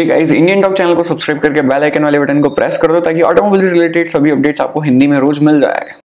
ये guys Indian talk channel को subscribe करके बेल आइकन वाले बटन को प्रेस कर दो ताकि ऑटोमोबाइल से रिलेटेड सभी अपडेट्स आपको हिंदी में रोज मिल जाए।